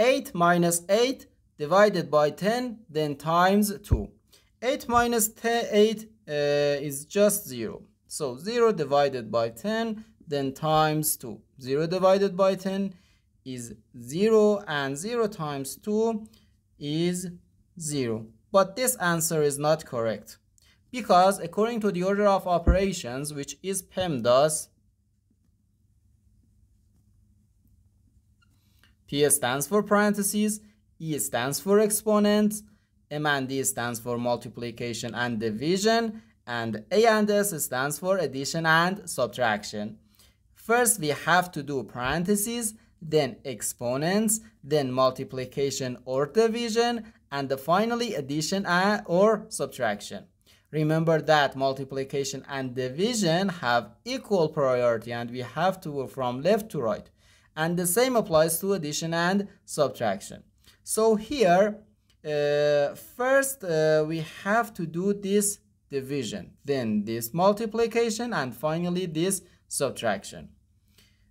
8 minus 8 divided by 10 then times 2 8 minus 10, 8 uh, is just 0 so 0 divided by 10 then times 2 0 divided by 10 is 0 and 0 times 2 is 0 but this answer is not correct because according to the order of operations which is PEMDAS P stands for parentheses, E stands for exponents, M and D stands for multiplication and division, and A and S stands for addition and subtraction. First, we have to do parentheses, then exponents, then multiplication or division, and finally addition or subtraction. Remember that multiplication and division have equal priority and we have to go from left to right and the same applies to addition and subtraction. So here uh, first uh, we have to do this division then this multiplication and finally this subtraction.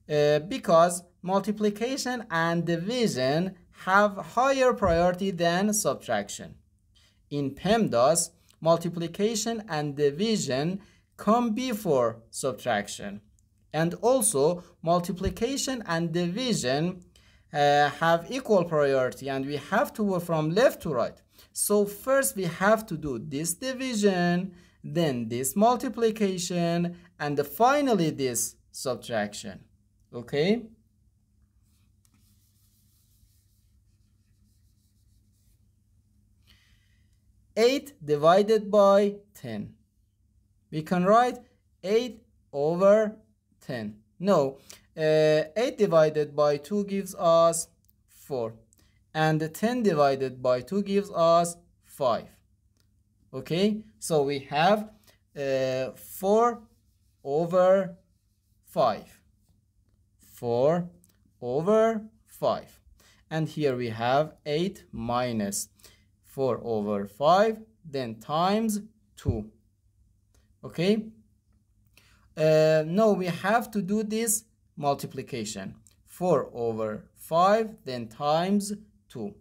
Uh, because multiplication and division have higher priority than subtraction. In PEMDAS multiplication and division come before subtraction and also multiplication and division uh, have equal priority and we have to go from left to right. So first we have to do this division then this multiplication and finally this subtraction. Okay? Eight divided by ten. We can write eight over 10. No, uh, 8 divided by 2 gives us 4. And 10 divided by 2 gives us 5. Okay, so we have uh, 4 over 5. 4 over 5. And here we have 8 minus 4 over 5, then times 2. Okay, uh, no we have to do this multiplication. 4 over 5 then times 2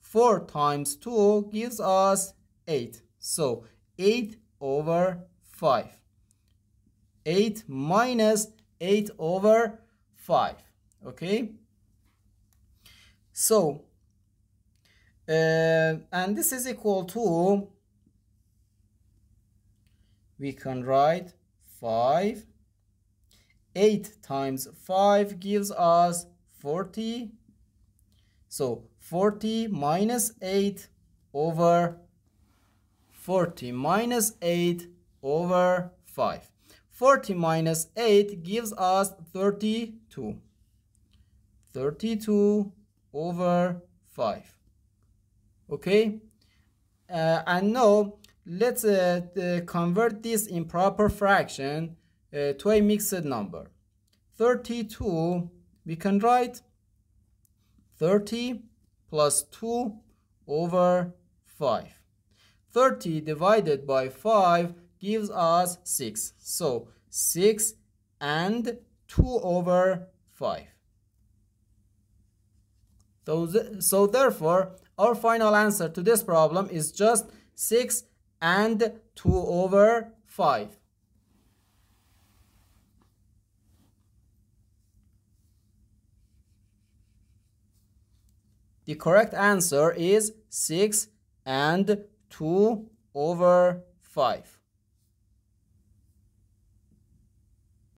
4 times 2 gives us 8 so 8 over 5 8 minus 8 over 5 okay? So uh, and this is equal to we can write 5 8 times 5 gives us 40 so 40 minus 8 over 40 minus 8 over 5 40 minus 8 gives us 32 32 over 5 okay? Uh, and now let's uh, uh, convert this improper fraction uh, to a mixed number. 32 we can write 30 plus 2 over 5 30 divided by 5 gives us 6 so 6 and 2 over 5 so, so therefore our final answer to this problem is just 6 and 2 over 5. The correct answer is 6 and 2 over 5.